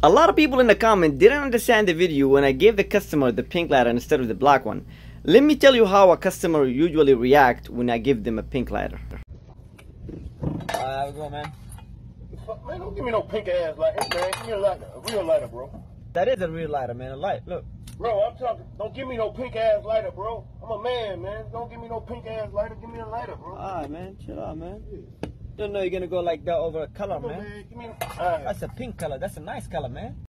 A lot of people in the comment didn't understand the video when I gave the customer the pink lighter instead of the black one. Let me tell you how a customer usually react when I give them a pink lighter. Uh, how's it going, man? Man, don't give me no pink ass lighter, man. Give me a lighter, a real lighter, bro. That is a real lighter, man. A light. Look. Bro, I'm talking. Don't give me no pink ass lighter, bro. I'm a man, man. Don't give me no pink ass lighter. Give me a lighter, bro. Alright, man. Chill out, man. Don't know you're gonna go like that over a color, man. man. Give me. A... All right. That's a pink color. That's a nice color, man.